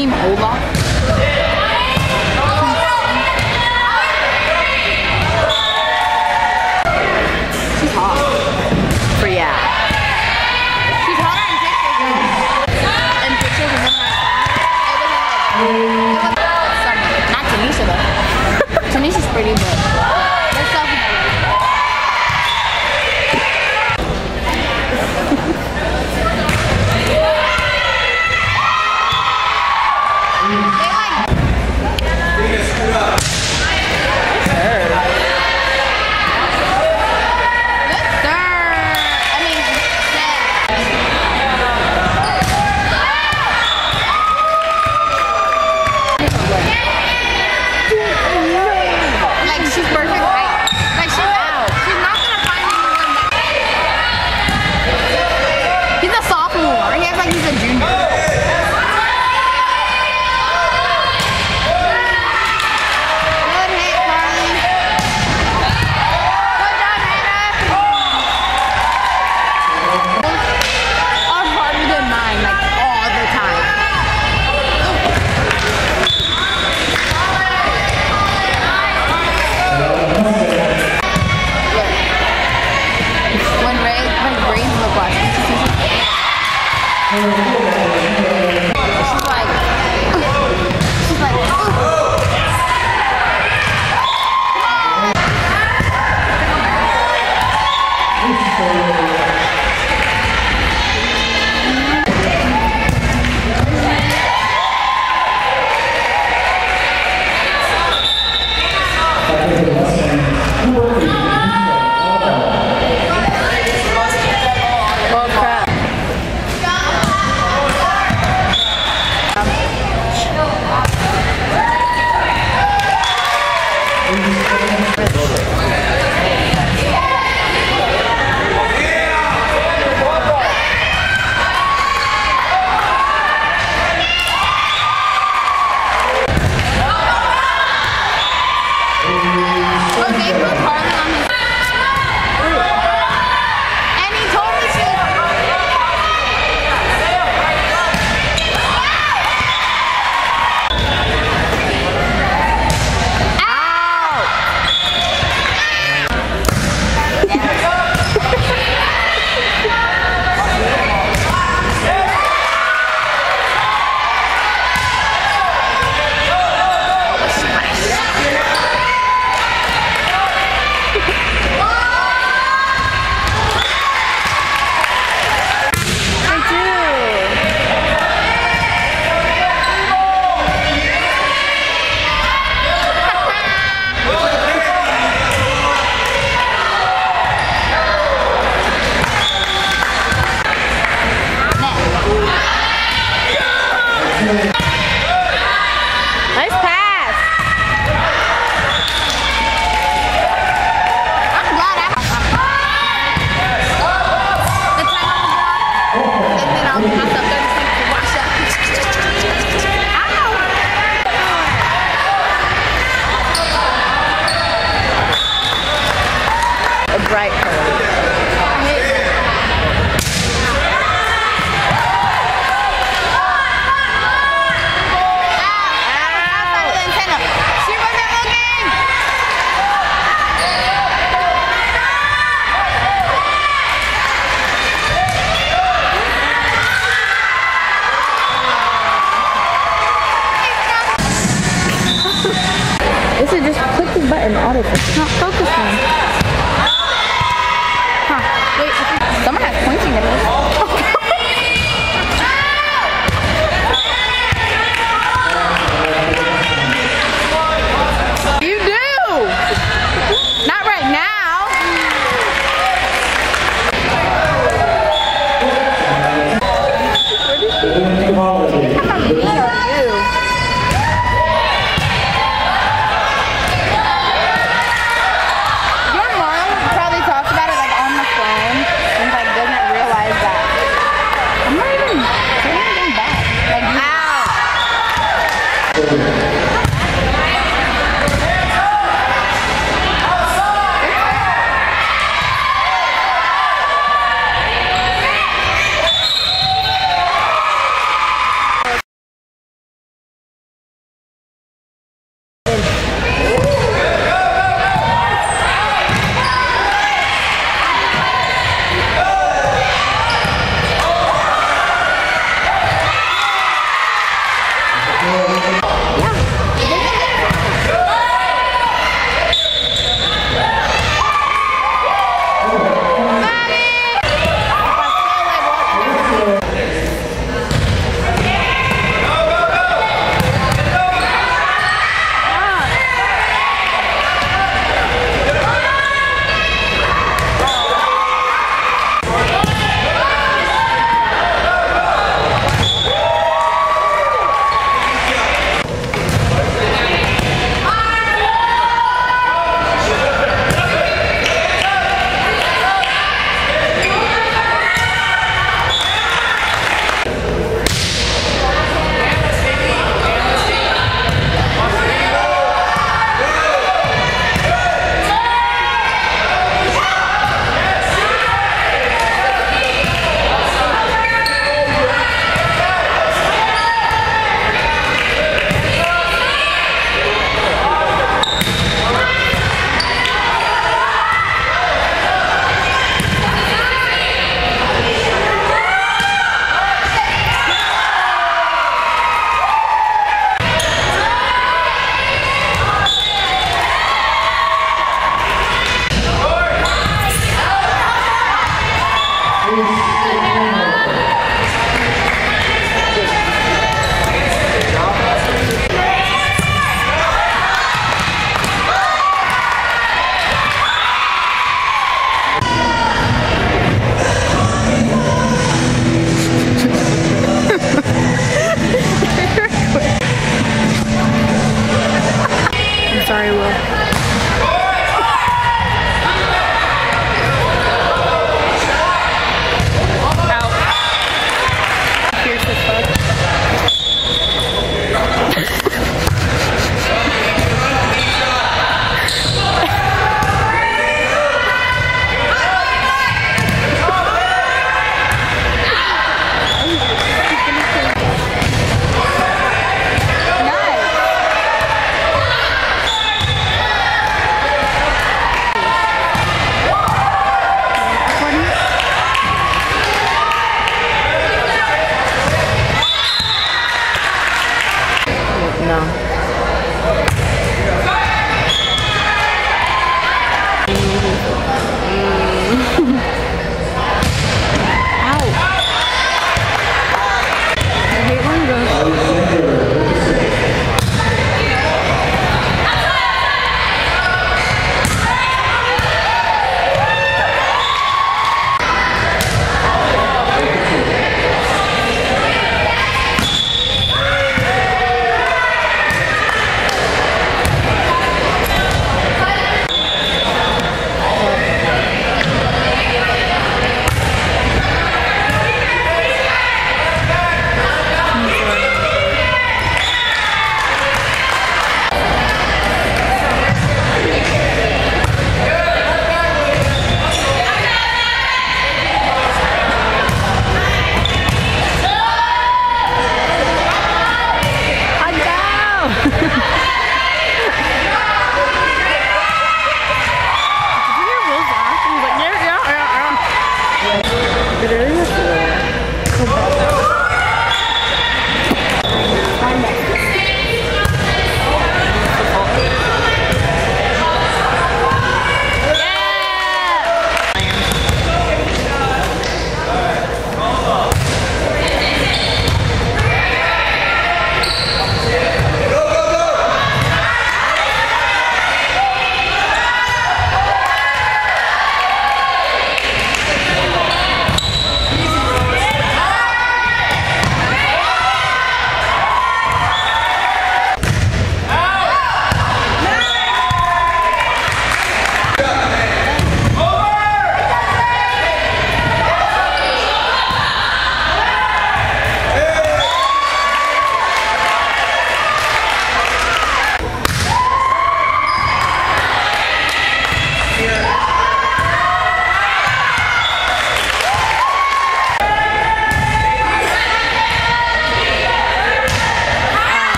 team Oh